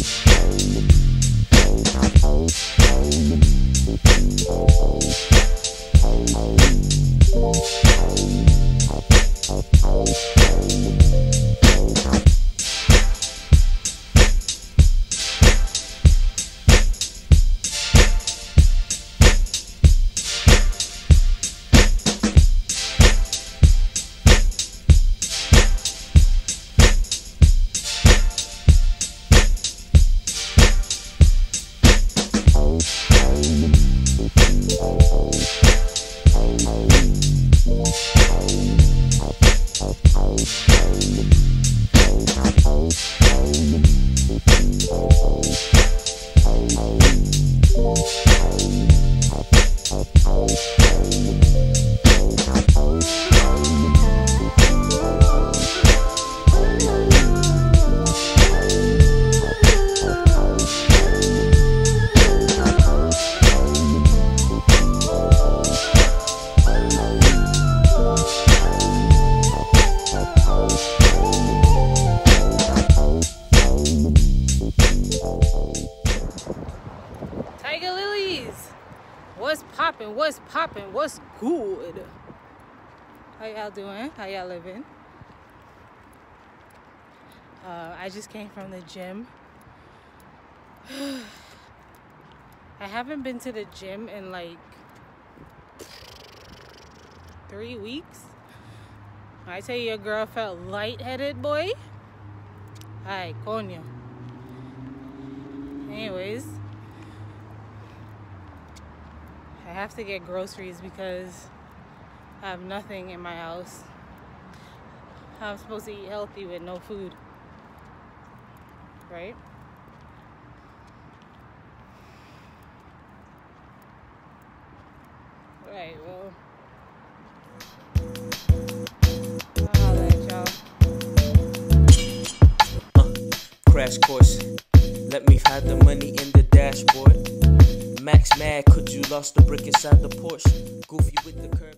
Yeah. What's poppin'? What's poppin'? What's good? How y'all doing? How y'all living? Uh, I just came from the gym. I haven't been to the gym in like three weeks. I tell you, your girl felt lightheaded, boy. Ay, coño. Anyways, I have to get groceries because I have nothing in my house. I'm supposed to eat healthy with no food. Right? Right, well. Crash course. Let me hide the money in the dashboard. Max mad, could you lost the brick inside the Porsche? Goofy with the curve.